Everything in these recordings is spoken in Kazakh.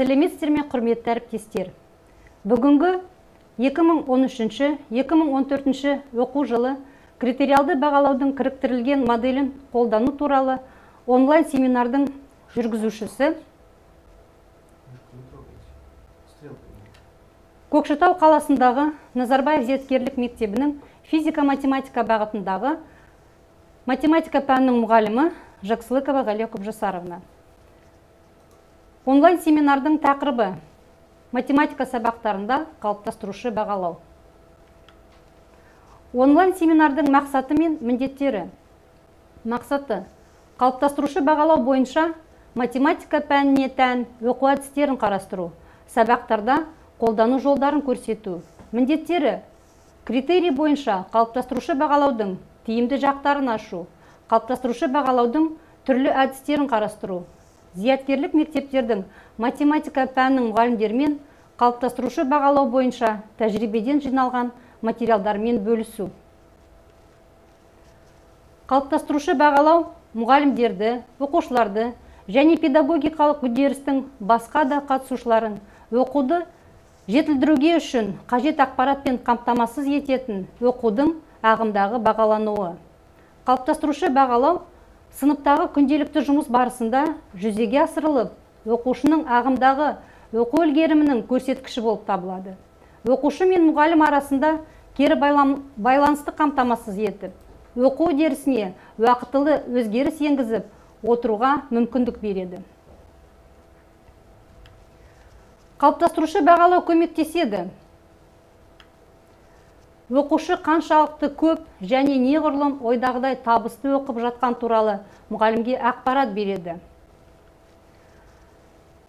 сәлеметсіздер ме құрметті әріптестер? Бүгінгі 2013-2014 оқу жылы критериалды бағалаудың кіріктірілген моделін қолдану туралы онлайн семинардың жүргізушісі көкшетау қаласындағы назарбаев зияткерлік мектебінің физика-математика бағытындағы математика пәнінің мұғалімі жаксылыкова ғалия құбжасаровна онлайн семинардың тақырыбы математика сабақтарында қалыптастырушы бағалау. Онлайн семинардың мақсаты мен міндеттері. Мақсаты қалыптастырушы бағалау бойынша математика пәніне тән оқу әдістерін қарастыру сабақтарда қолдану жолдарын көрсету. Міндеттері критерий бойынша қалыптастырушы бағалаудың тиімді жақтарын ашу қалыптастырушы бағалаудың түрлі әдістерін қарастыру. Зияткерлік мектептердің математика пәнінің мұғалімдерімен қалыптастырушы бағалау бойынша тәжірибеден жиналған материалдармен бөлісу. Қалыптастырушы бағалау мұғалімдерді оқушыларды және педагогикалық үдерістің басқа да қатысушыларын оқуды жетілдіруге үшін қажет ақпаратпен қамтамасыз ететін оқудың ағымдағы бағалануы. Қалыптастырушы бағалау сыныптағы күнделікті жұмыс барысында жүзеге асырылып оқушының ағымдағы оқу үлгерімінің көрсеткіші болып табылады. Оқушы мен мұғалім арасында кері байланысты қамтамасыз етіп оқу үдерісіне уақытылы өзгеріс енгізіп отыруға мүмкіндік береді. Қалыптастырушы бағалау көмектеседі. Оқушы қаншалықты көп және неғұрлым ойдағыдай табысты оқып жатқан туралы мұғалімге ақпарат береді.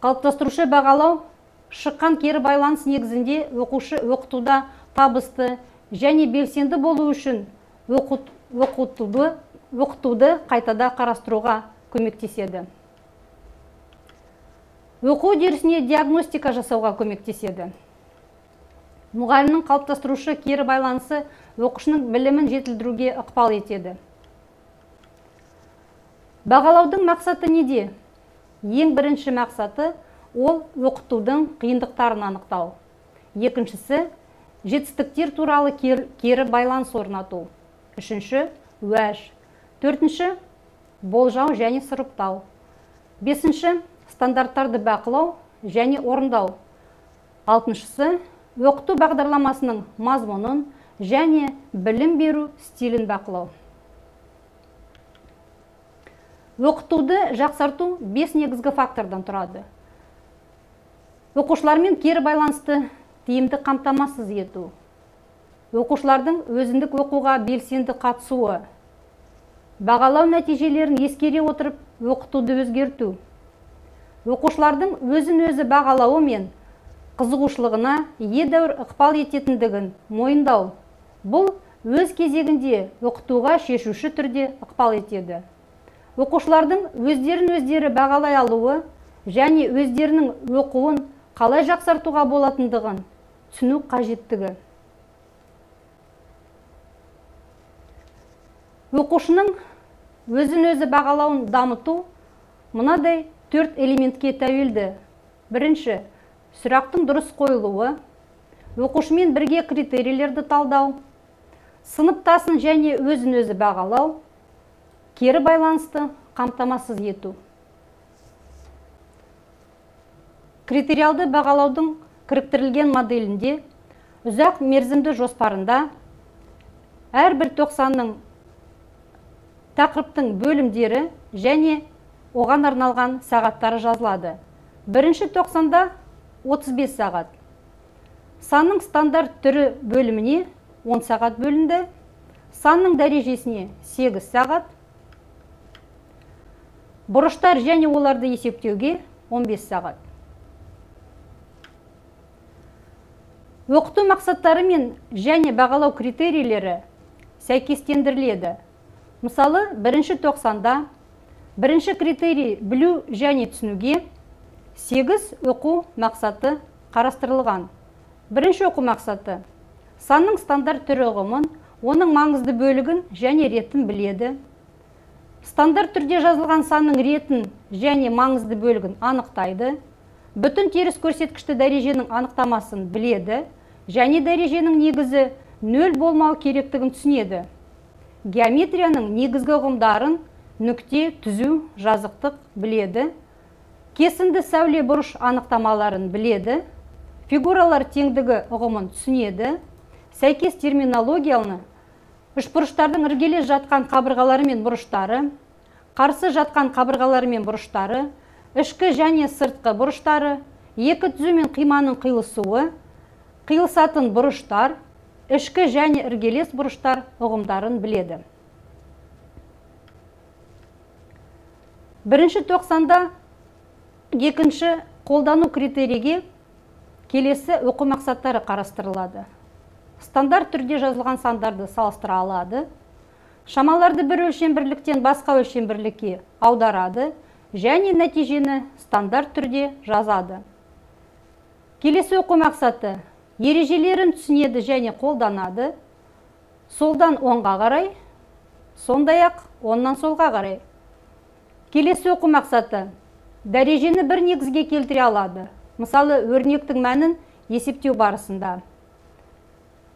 Қалыптастырушы бағалау шыққан кері байланыс негізінде оқушы оқытуда табысты және белсенді болу үшін оқытуды, оқытуды қайтада қарастыруға көмектеседі. Оқу үдерісіне диагностика жасауға көмектеседі. Мұғалімнің қалыптастырушы кері байланысы оқушының білімін жетілдіруге ықпал етеді. Бағалаудың мақсаты неде? Ең бірінші мақсаты ол оқытудың қиындықтарын анықтау. Екіншісі жетістіктер туралы кері байланыс орнату. Үшінші уәж. Төртінші болжау және сұрыптау. Бесінші стандарттарды бақылау және орындау. Алтыншысы оқыту бағдарламасының мазмұнын және білім беру стилін бақылау. Оқытуды жақсарту бес негізгі фактордан тұрады. Оқушылармен кері байланысты тиімді қамтамасыз ету. Оқушылардың өзіндік оқуға белсенді қатысуы. Бағалау нәтижелерін ескере отырып оқытуды өзгерту. Оқушылардың өзін өзі бағалауы мен қызығушылығына едәуір ықпал ететіндігін мойындау. Бұл өз кезегінде оқытуға шешуші түрде ықпал етеді. Оқушылардың өздерін өздері бағалай алуы және өздерінің оқуын қалай жақсартуға болатындығын түсіну қажеттігі. Оқушының өзін өзі бағалауын дамыту мынадай төрт элементке тәуелді. Бірінші сұрақтың дұрыс қойылуы оқушымен бірге критерийлерді талдау сыныптасын және өзін өзі бағалау кері байланысты қамтамасыз ету. Критериалды бағалаудың кіріктірілген моделінде ұзақ мерзімді жоспарында әрбір тоқсанның тақырыптың бөлімдері және оған арналған сағаттары жазылады. Бірінші тоқсанда 35 сағат. Санның стандарт түрі бөліміне 10 сағат бөлінді. Санның дәрежесіне 8 сағат. Бұрыштар және оларды есептеуге 15 сағат. Оқыту мақсаттары мен және бағалау критерийлері сәйкестендіріледі. Мысалы бірінші тоқсанда бірінші критерий білу және түсінуге сегіз оқу мақсаты қарастырылған. Бірінші оқу мақсаты санның стандарт түрі ұғымын оның маңызды бөлігін және ретін біледі. Стандарт түрде жазылған санның ретін және маңызды бөлігін анықтайды. Бүтін теріс көрсеткішті дәреженің анықтамасын біледі және дәреженің негізі нөл болмау керектігін түсінеді. Геометрияның негізгі ұғымдарын нүкте түзу жазықтық біледі. Кесінді сәуле бұрыш анықтамаларын біледі фигуралар теңдігі ұғымын түсінеді сәйкес терминологияны үшбұрыштардың іргелес жатқан қабырғалары мен бұрыштары қарсы жатқан қабырғалары мен бұрыштары ішкі және сыртқы бұрыштары екі түзу мен қиманың қиылысуы қиылысатын бұрыштар ішкі және іргелес бұрыштар ұғымдарын біледі. Бірінші тоқсанда екінші қолдану критерийге келесі оқу мақсаттары қарастырылады. Стандарт түрде жазылған сандарды салыстыра алады. Шамаларды бір өлшем бірліктен басқа өлшем бірлікке аударады және нәтижені стандарт түрде жазады. Келесі оқу мақсаты ережелерін түсінеді және қолданады. Солдан оңға қарай сондай ақ оннан солға қарай. Келесі оқу мақсаты дәрежені бір негізге келтіре алады. Мысалы өрнектің мәнін есептеу барысында.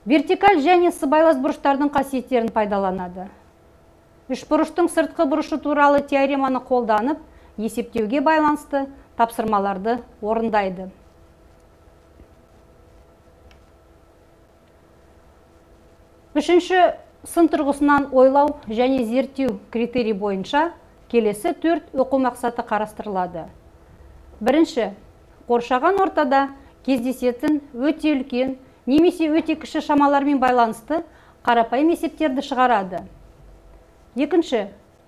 Вертикаль және сыбайлас бұрыштардың қасиеттерін пайдаланады. Үшбұрыштың сыртқы бұрышы туралы теореманы қолданып есептеуге байланысты тапсырмаларды орындайды. Үшінші сын тұрғысынан ойлау және зерттеу критерий бойынша келесі төрт оқу мақсаты қарастырылады. Бірінші қоршаған ортада кездесетін өте үлкен немесе өте кіші шамалармен байланысты қарапайым есептерді шығарады. Екінші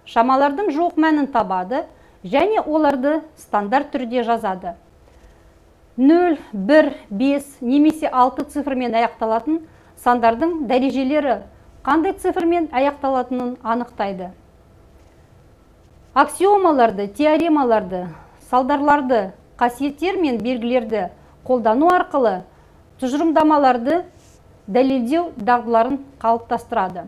шамалардың жоқ мәнін табады және оларды стандарт түрде жазады. 0, 1, 5 немесе 6 цифрмен аяқталатын сандардың дәрежелері қандай цифрмен аяқталатынын анықтайды. Аксиомаларды теоремаларды салдарларды қасиеттер мен белгілерді қолдану арқылы тұжырымдамаларды дәлелдеу дағдыларын қалыптастырады.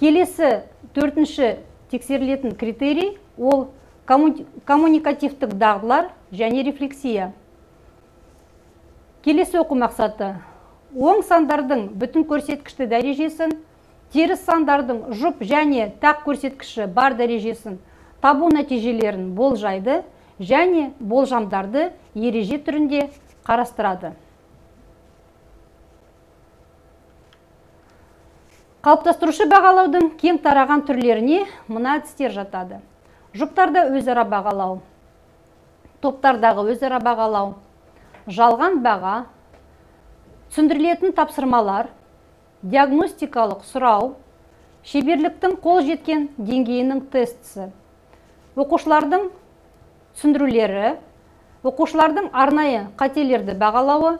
Келесі төртінші тексерілетін критерий ол коммуникативтік дағдылар және рефлексия. Келесі оқу мақсаты оң сандардың бүтін көрсеткішті дәрежесін теріс сандардың жұп және тақ көрсеткіші бар дәрежесін табу нәтижелерін болжайды және болжамдарды ереже түрінде қарастырады. Қалыптастырушы бағалаудың кең тараған түрлеріне мына әдістер жатады. Жұптарда өзара бағалау топтардағы өзара бағалау жалған баға түсіндірілетін тапсырмалар диагностикалық сұрау шеберліктің қол жеткен деңгейінің тестісі оқушылардың түсіндірулері оқушылардың арнайы қателерді бағалауы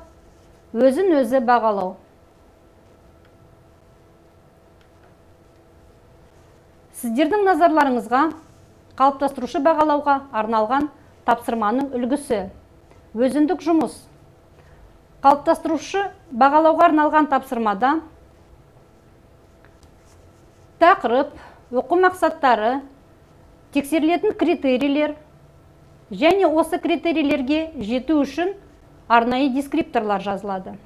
өзін өзі бағалау. Сіздердің назарларыңызға қалыптастырушы бағалауға арналған тапсырманың үлгісі өзіндік жұмыс. Қалыптастырушы бағалауға арналған тапсырмада тақырып оқу мақсаттары тексерілетін критерийлер және осы критерийлерге жету үшін арнайы дескрипторлар жазылады.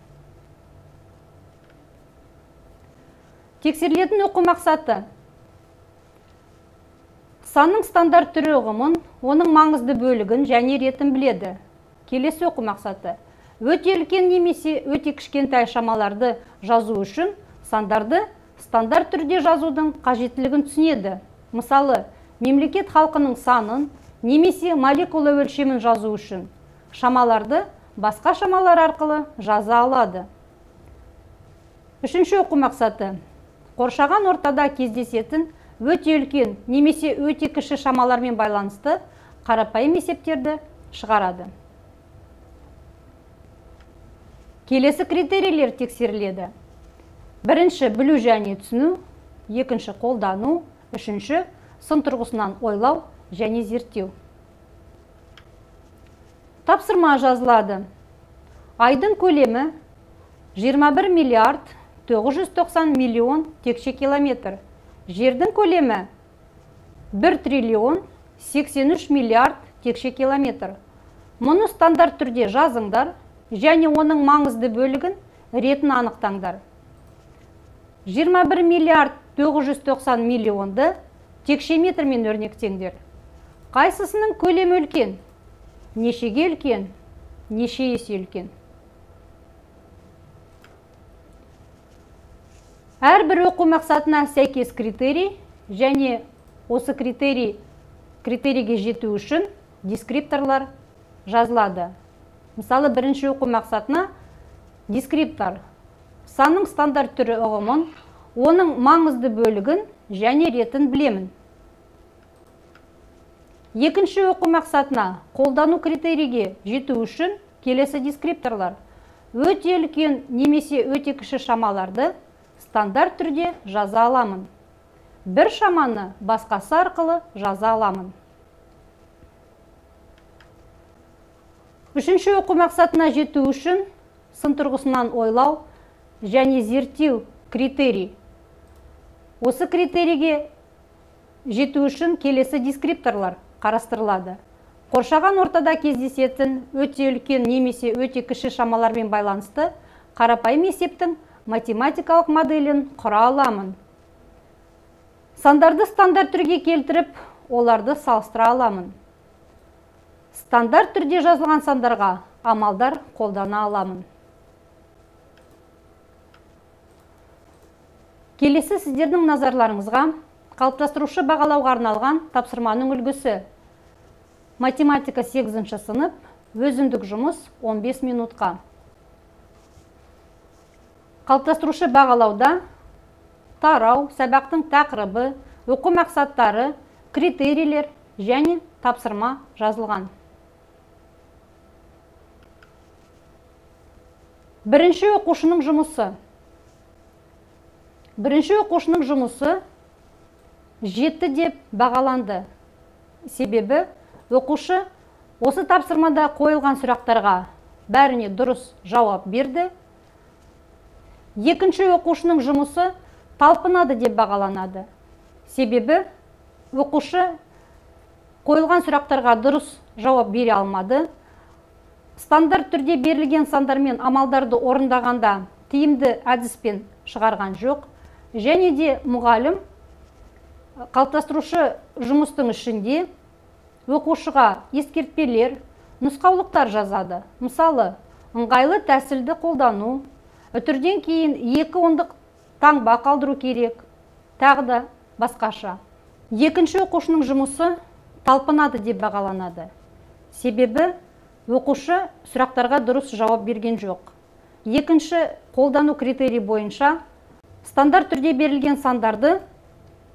Тексерілетін оқу мақсаты. Санның стандарт түрі ұғымын оның маңызды бөлігін және ретін біледі. Келесі оқу мақсаты. Өте үлкен немесе өте кішкентай шамаларды жазу үшін сандарды стандарт түрде жазудың қажеттілігін түсінеді. Мысалы мемлекет халқының санын немесе молекула өлшемін жазу үшін шамаларды басқа шамалар арқылы жаза алады. Үшінші оқу мақсаты. Қоршаған ортада кездесетін өте үлкен немесе өте кіші шамалармен байланысты қарапайым есептерді шығарады. Келесі критерийлер тексеріледі. Бірінші білу және түсіну екінші қолдану үшінші сын тұрғысынан ойлау және зерттеу. Тапсырма жазылады. Айдың көлемі 21 миллиард 990 миллион текше километр. Жердің көлемі 1 триллион 83 миллиард текше километр. Мұны стандарт түрде жазыңдар және оның маңызды бөлігін ретін анықтаңдар. 21 миллиард 990 миллионды текше метрмен өрнектеңдер. Қайсысының көлемі үлкен нешеге үлкен неше есе үлкен? Әрбір оқу мақсатына сәйкес критерий және осы критерий критерийге жету үшін дескрипторлар жазылады. Мысалы бірінші оқу мақсатына дескриптор санның стандарт түрі ұғымын оның маңызды бөлігін және ретін білемін. Екінші оқу мақсатына қолдану критерийге жету үшін келесі дескрипторлар өте үлкен немесе өте кіші шамаларды стандарт түрде жаза аламын. Бір шаманы басқасы арқылы жаза аламын. Үшінші оқу мақсатына жету үшін сын тұрғысынан ойлау және зерттеу критерий. Осы критерийге жету үшін келесі дескрипторлар қарастырылады. Қоршаған ортада кездесетін өте үлкен немесе өте кіші шамалармен байланысты қарапайым есептің математикалық моделін құра аламын. Сандарды стандарт түрге келтіріп оларды салыстыра аламын. Стандарт түрде жазылған сандарға амалдар қолдана аламын. Келесі сіздердің назарларыңызға қалыптастырушы бағалауға арналған тапсырманың үлгісі. Математика 8 сынып өзіндік жұмыс 15 минутқа. Қалыптастырушы бағалауда тарау сабақтың тақырыбы оқу мақсаттары критерийлер және тапсырма жазылған. Бірінші оқушының жұмысы. Бірінші оқушының жұмысы жеті деп бағаланды. Себебі оқушы осы тапсырмада қойылған сұрақтарға бәріне дұрыс жауап берді. Екінші оқушының жұмысы талпынады деп бағаланады. Себебі оқушы қойылған сұрақтарға дұрыс жауап бере алмады. Стандарт түрде берілген сандар мен амалдарды орындағанда тиімді әдіспен шығарған жоқ. Және де мұғалім қалыптастырушы жұмыстың ішінде оқушыға ескертпелер нұсқаулықтар жазады. Мысалы ыңғайлы тәсілді қолдану үтірден кейін екі ондық таңба қалдыру керек тағы да басқаша. Екінші оқушының жұмысы талпынады деп бағаланады. Себебі оқушы сұрақтарға дұрыс жауап берген жоқ. Екінші қолдану критерий бойынша стандарт түрде берілген сандарды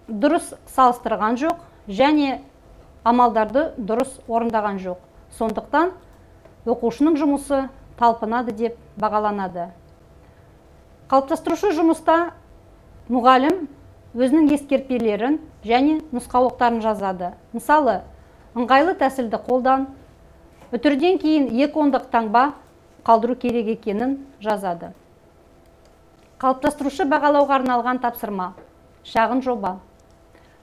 дұрыс салыстырған жоқ және амалдарды дұрыс орындаған жоқ. Сондықтан оқушының жұмысы талпынады деп бағаланады. Қалыптастырушы жұмыста мұғалім өзінің ескертпелерін және нұсқаулықтарын жазады. Мысалы ыңғайлы тәсілді қолдан үтірден кейін екі ондық таңба қалдыру керек екенін жазады. Қалыптастырушы бағалауға арналған тапсырма шағын жоба.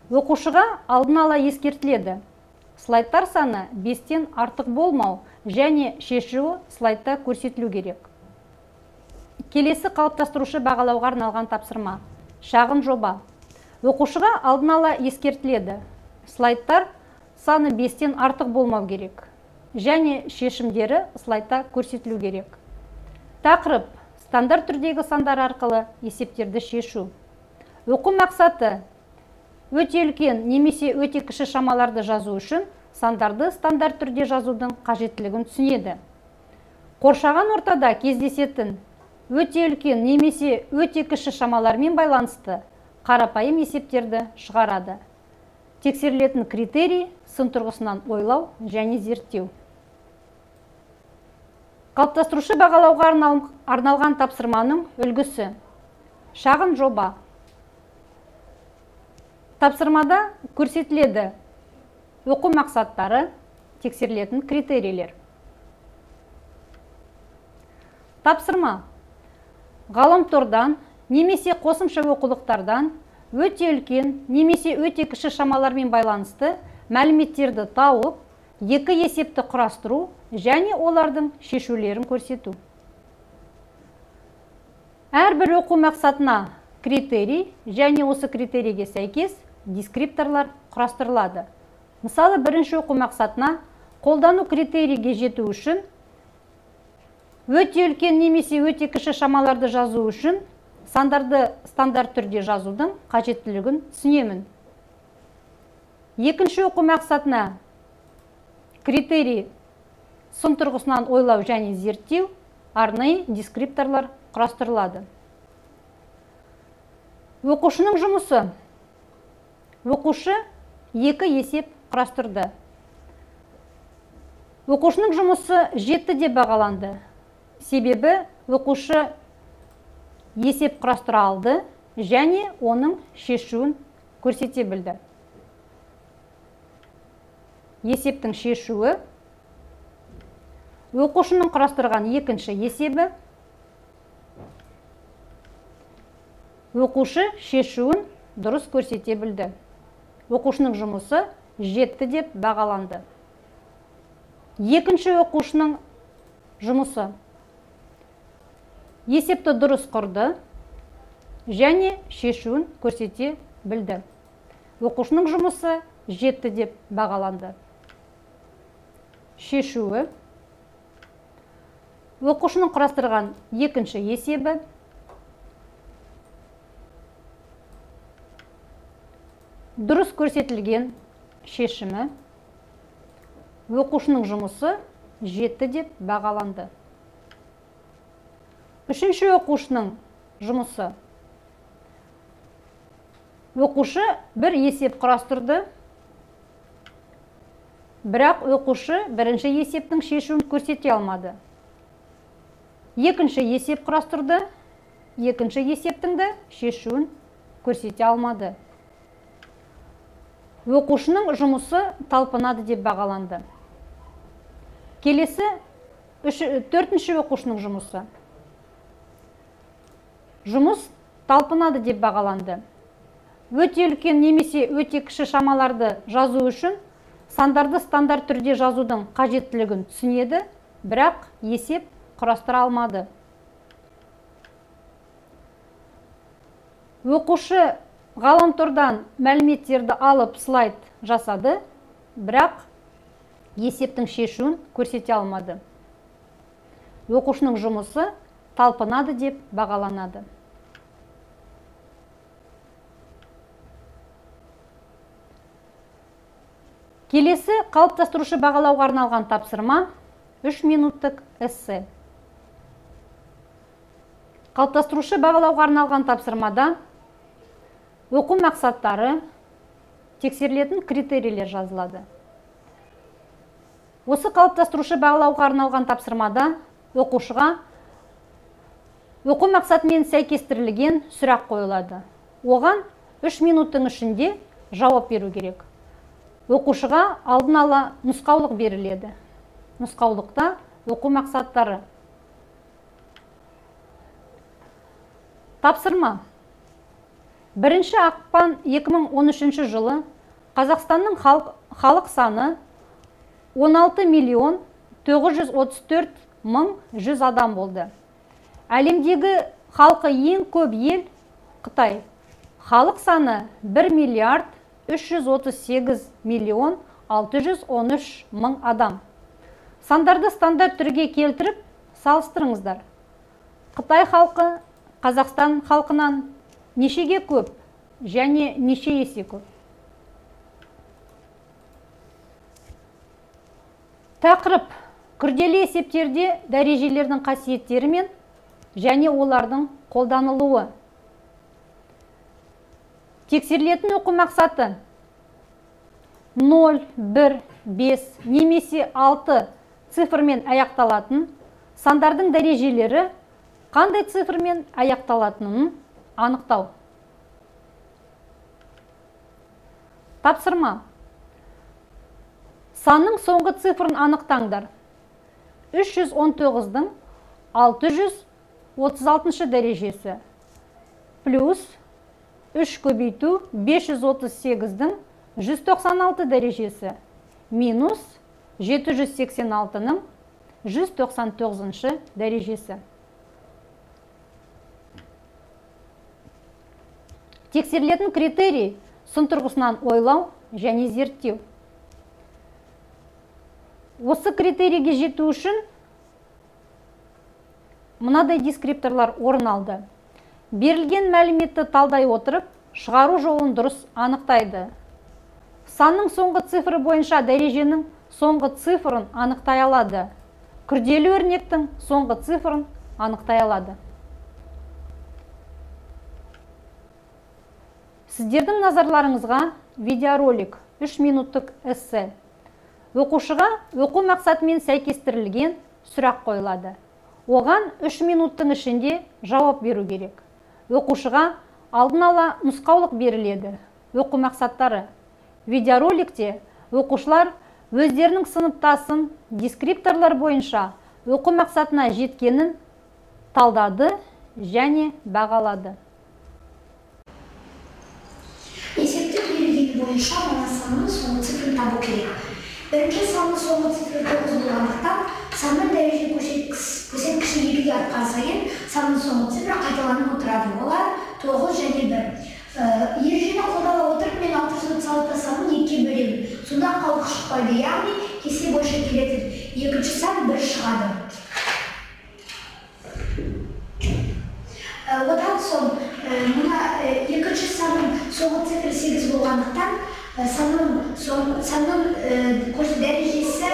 Оқушыға алдын ала ескертіледі. Слайдтар саны бестен артық болмау және шешуі слайдта көрсетілу керек. Келесі қалыптастырушы бағалауға арналған тапсырма шағын жоба. Оқушыға алдын ала ескертіледі. Слайдтар саны бестен артық болмау керек және шешімдері слайдта көрсетілу керек. Тақырып стандарт түрдегі сандар арқылы есептерді шешу. Оқу мақсаты өте үлкен немесе өте кіші шамаларды жазу үшін сандарды стандарт түрде жазудың қажеттілігін түсінеді. Қоршаған ортада кездесетін өте үлкен немесе өте кіші шамалармен байланысты қарапайым есептерді шығарады. Тексерілетін критерий сын тұрғысынан ойлау және зерттеу. Қалыптастырушы бағалауға арналған тапсырманың үлгісі. Шағын жоба. Тапсырмада көрсетіледі оқу мақсаттары тексерілетін критерийлер. Тапсырма. Ғаламтордан немесе қосымша оқулықтардан өте үлкен немесе өте кіші шамалармен байланысты мәліметтерді тауып екі есепті құрастыру және олардың шешулерін көрсету. Әрбір оқу мақсатына критерий және осы критерийге сәйкес дескрипторлар құрастырылады. Мысалы бірінші оқу мақсатына қолдану критерийге жету үшін өте үлкен немесе өте кіші шамаларды жазу үшін сандарды стандарт түрде жазудың қажеттілігін түсінемін. Екінші оқу мақсатына критерий сын тұрғысынан ойлау және зерттеу арнайы дескрипторлар құрастырылады. Оқушының жұмысы. Оқушы екі есеп құрастырды. Оқушының жұмысы жетті деп бағаланды. Себебі оқушы есеп құрастыра алды және оның шешуін көрсете білді. Есептің шешуі оқушының құрастырған екінші есебі оқушы шешуін дұрыс көрсете білді. Оқушының жұмысы жетті деп бағаланды. Екінші оқушының жұмысы. Есепті дұрыс құрды және шешуін көрсете білді. Оқушының жұмысы жетті деп бағаланды. Шешуі оқушының құрастырған екінші есебі дұрыс көрсетілген шешімі оқушының жұмысы жетті деп бағаланды. Үшінші оқушының жұмысы оқушы бір есеп құрастырды. Бірақ оқушы бірінші есептің шешуін көрсете алмады. Екінші есеп құрастырды екінші есептің де шешуін көрсете алмады. Оқушының жұмысы талпынады деп бағаланды. Келесі төртінші оқушының жұмысы. Жұмыс талпынады деп бағаланды. Өте үлкен немесе өте кіші шамаларды жазу үшін сандарды стандарт түрде жазудың қажеттілігін түсінеді бірақ есеп құрастыра алмады. Оқушы ғаламтордан мәліметтерді алып слайд жасады бірақ есептің шешуін көрсете алмады. Оқушының жұмысы талпынады деп бағаланады. Келесі қалыптастырушы бағалауға арналған тапсырма 3 минуттық эссе. Қалыптастырушы бағалауға арналған тапсырмада оқу мақсаттары тексерілетін критерийлер жазылады. Осы қалыптастырушы бағалауға арналған тапсырмада оқушыға оқу мақсатымен сәйкестірілген сұрақ қойылады. Оған үш минуттың ішінде жауап беру керек. Оқушыға алдын ала нұсқаулық беріледі. Нұсқаулықта оқу мақсаттары. Тапсырма. Бірінші ақпан 2013 жылы қазақстанның халық, саны 16 миллион 934 мың 100 адам болды. Әлемдегі халқы ең көп ел қытай. Халық саны 1 миллиард 338 миллион 613 мың адам. Сандарды стандарт түрге келтіріп салыстырыңыздар. Қытай халқы қазақстан халқынан нешеге көп және неше есе көп? Тақырып күрделі есептерде дәрежелердің қасиеттері мен және олардың қолданылуы. Тексерілетін оқу мақсаты 0, 1, 5 немесе 6 цифрмен аяқталатын сандардың дәрежелері қандай цифрмен аяқталатынын анықтау. Тапсырма. Санның соңғы цифрын анықтаңдар. 319-дың 636 дәрежесі плюс 3 көбейту 538-дың 196 дәрежесі минус 786-ның 199 дәрежесі. Тексерілетін критерий сын тұрғысынан ойлау және зерттеу. Осы критерийге жету үшін мынадай дескрипторлар орын алды. Берілген мәліметті талдай отырып, шығару жолын дұрыс анықтайды. Санның соңғы цифры бойынша дәреженің соңғы цифрын анықтай алады. Күрделі өрнектің соңғы цифрын анықтай алады. Сіздердің назарларыңызға видеоролик 3 минуттық эссе. Оқушыға оқу мақсатымен сәйкестірілген сұрақ қойылады. Оған 3 минуттың ішінде жауап беру керек. Оқушыға алдын ала нұсқаулық беріледі. Оқу мақсаттары. Видеороликте оқушылар өздерінің сыныптасын дескрипторлар бойынша оқу мақсатына жеткенін талдады және бағалады. есептік берілгені бойынша мына санның соңғы цифрын табу керек бірінші санның соңғы цифры тоғыз болғандықтан санның дәреже көрсеткіші екіге артқан сайын санның соңғы цифры қайталанып отырады. Олар тоғыз және бір. Ережені қолдана отырып мен алты жүз отыз санын екіге бөлемін. Сонда қалдық шықпайды яғни кесе бойынша келетін. Екінші сан бір шығады. Одан соң мына екінші санның соңғы цифры сегіз болғандықтан санның санның дәрежесі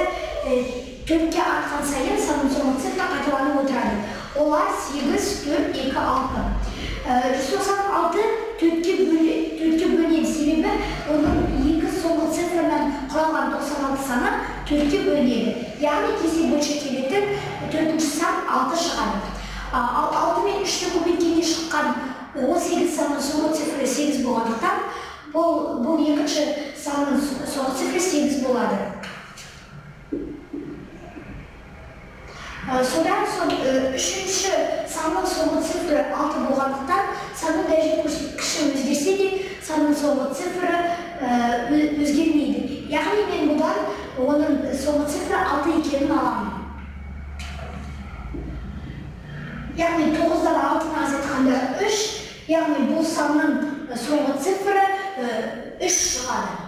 артқан сайын цифры қайталанып отырады олар сегіз төрт екі алты жүз тоқсан алты төртке төртке бөлінеді себебі оның екі соңғы цифрынан құралған тоқсан алты саны төртке бөлінеді яғни кесе бойынша келетін төртінші сан алты шығады ал алты мен үшті көбейткенде шыққан он сегіз санның соңғы цифры сегіз болғандықтан бұл бұл екінші санның соңғы цифры сегіз болады содан соң үшінші санның соңғы цифры алты болғандықтан санның дәреже көрсеткіші өзгерсе де санның соңғы цифры өзгермейді яғни мен бұдан оның соңғы цифры алты екенін аламын яғни тоғыздан алтыны азайтқанда үш яғни бұл санның соңғы цифры үш шығады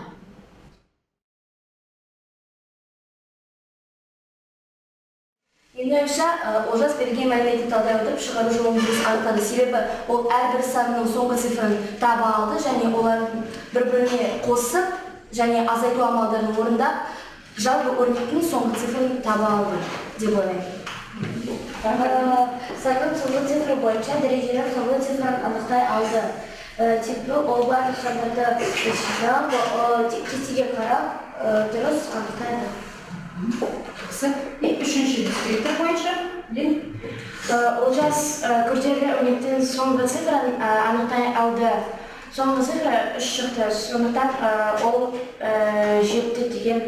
менің ойымша олжас берген мәліметті талдай отырып шығару жолын дұрыс анықтады себебі ол әрбір санның соңғы цифрын таба алды және олардың бір біріне қосып және азайту амалдарын орындап жалпы өрнектің соңғы цифрын таба алды деп ойлаймын. Санның соңғы цифры бойынша дәреженің соңғы цифрын анықтай алды. Типі ол барлық сандарды жинап кестеге қарап дұрыс анықтайды. Жақсы үшінші дискриптор бойынша олжас күрделі өрнектің соңғы цифрын анықтай алды соңғы цифры үш шықты сондықтан ол жетті деген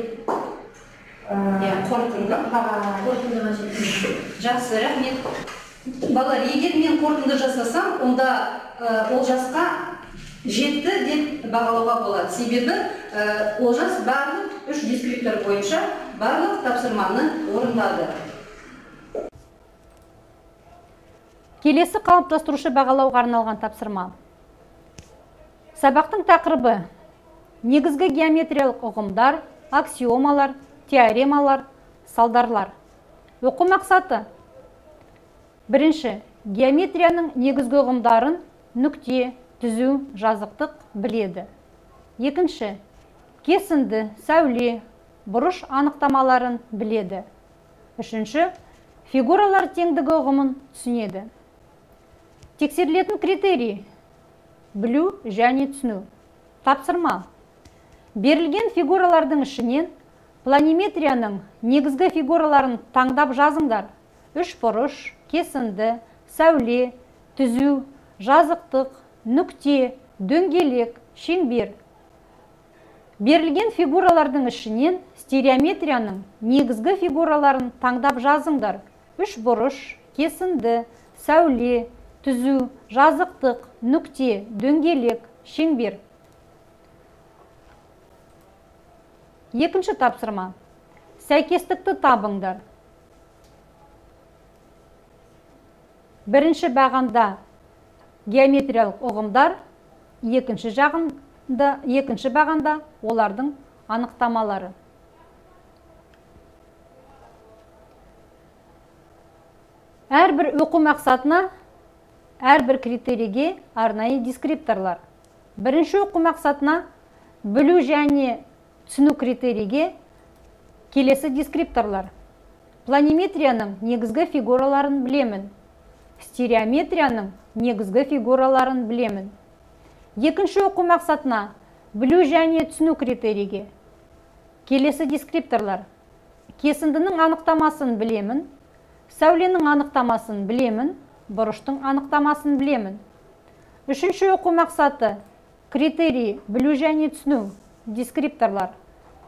қорытынды қорытындыға жетті жақсы рахмет балалар егер мен қорытынды жасасам онда ол жасқа жетті деп бағалауға болады. Себебі олжас барлық үш дискриптор бойынша барлық тапсырманы орындады. Келесі қалыптастырушы бағалауға арналған тапсырма. Сабақтың тақырыбы негізгі геометриялық ұғымдар аксиомалар теоремалар салдарлар. Оқу мақсаты бірінші геометрияның негізгі ұғымдарын нүкте түзу жазықтық біледі. Екінші кесінді сәуле бұрыш анықтамаларын біледі. Үшінші фигуралар теңдігі ұғымын түсінеді. Тексерілетін критерий білу және түсіну. Тапсырма берілген фигуралардың ішінен планиметрияның негізгі фигураларын таңдап жазыңдар. Үш бұрыш кесінді сәуле түзу жазықтық нүкте дөңгелек шеңбер. Берілген фигуралардың ішінен стереометрияның негізгі фигураларын таңдап жазыңдар. Үш бұрыш кесінді сәуле түзу жазықтық нүкте дөңгелек шеңбер. Екінші тапсырма. Сәйкестікті табыңдар. Бірінші бағанда геометриялық ұғымдар екінші жағында екінші бағанда олардың анықтамалары. Әрбір оқу мақсатына әрбір критерийге арнайы дескрипторлар. Бірінші оқу мақсатына білу және түсіну критерийге келесі дескрипторлар. Планиметрияның негізгі фигураларын білемін. Стереометрияның негізгі фигураларын білемін. Екінші оқу мақсатына білу және түсіну критерийге. Келесі дескрипторлар. Кесіндінің анықтамасын білемін сәуленің анықтамасын білемін бұрыштың анықтамасын білемін. Үшінші оқу мақсаты критерий білу және түсіну дескрипторлар.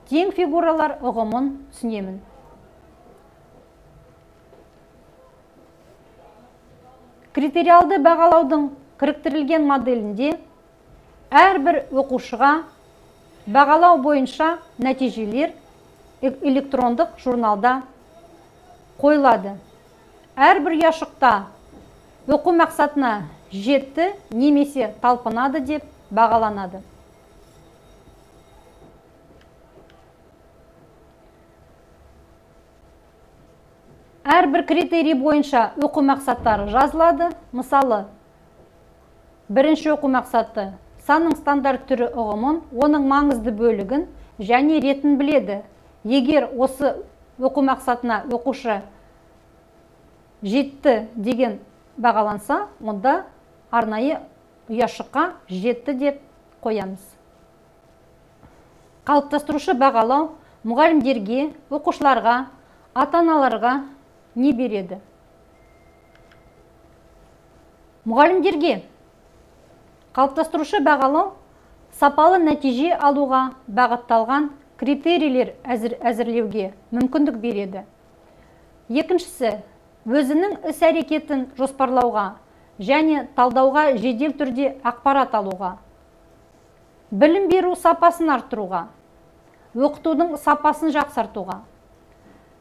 Тең фигуралар ұғымын түсінемін. Критериалды бағалаудың кіріктірілген моделінде әрбір оқушыға бағалау бойынша нәтижелер электрондық журналда қойылады. Әрбір ұяшықта оқу мақсатына жетті немесе талпынады деп бағаланады. Әрбір критерий бойынша оқу мақсаттары жазылады. Мысалы бірінші оқу мақсаты санның стандарт түрі ұғымын оның маңызды бөлігін және ретін біледі. Егер осы оқу мақсатына оқушы жетті деген бағаланса онда арнайы ұяшыққа жетті деп қоямыз. Қалыптастырушы бағалау мұғалімдерге оқушыларға ата аналарға не береді. Мұғалімдерге қалыптастырушы бағалау сапалы нәтиже алуға бағытталған критерийлер әзірлеуге мүмкіндік береді. Екіншісі өзінің іс әрекетін жоспарлауға және талдауға жедел түрде ақпарат алуға білім беру сапасын арттыруға оқытудың сапасын жақсартуға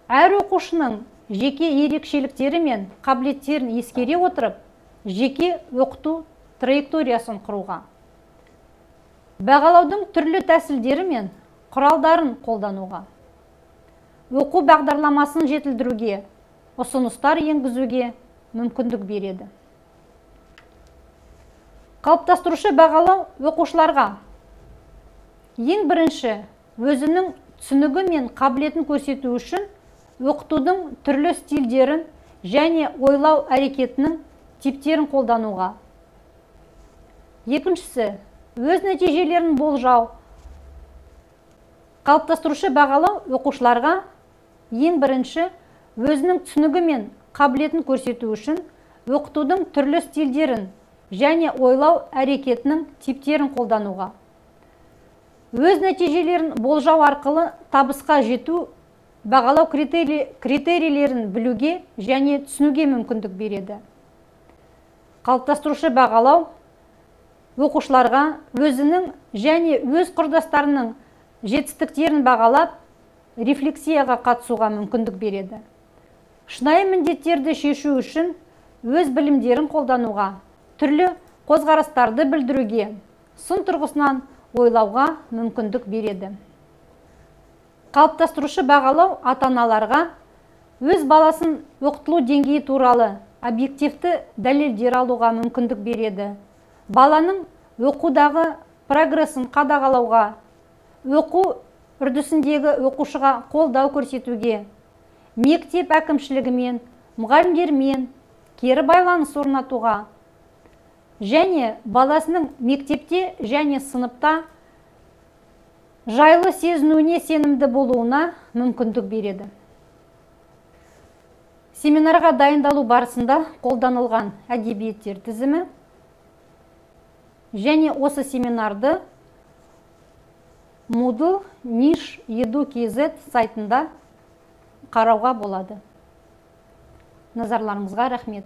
әр оқушының жеке ерекшеліктері мен қабілеттерін ескере отырып жеке оқыту траекториясын құруға. Бағалаудың түрлі тәсілдері мен құралдарын қолдануға. Оқу бағдарламасын жетілдіруге ұсыныстар енгізуге мүмкіндік береді. Қалыптастырушы бағалау оқушыларға. Ең бірінші өзінің түсінігі мен қабілетін көрсету үшін оқытудың түрлі стильдерін және ойлау әрекетінің типтерін қолдануға. Екіншісі өз нәтижелерін болжау. Қалыптастырушы бағалау оқушыларға ең бірінші өзінің түсінігі мен қабілетін көрсету үшін оқытудың түрлі стильдерін және ойлау әрекетінің типтерін қолдануға. Өз нәтижелерін болжау арқылы табысқа жету бағалау критерийлерін білуге және түсінуге мүмкіндік береді. Қалыптастырушы бағалау оқушыларға өзінің және өз құрдастарының жетістіктерін бағалап рефлексияға қатысуға мүмкіндік береді. Шынайы міндеттерді шешу үшін өз білімдерін қолдануға түрлі қозғарыстарды білдіруге сын тұрғысынан ойлауға мүмкіндік береді. Қалыптастырушы бағалау ата аналарға өз баласын оқытылу деңгейі туралы объективті дәлелдер алуға мүмкіндік береді. Баланың оқудағы прогрессін қадағалауға оқу үрдісіндегі оқушыға қолдау көрсетуге мектеп әкімшілігімен мұғалімдермен кері байланыс орнатуға және баласының мектепте және сыныпта жайлы сезінуіне сенімді болуына мүмкіндік береді. Семинарға дайындалу барысында қолданылған әдебиеттер тізімі және осы семинарды Moodle ниш еду kz сайтында қарауға болады. Назарларыңызға рахмет.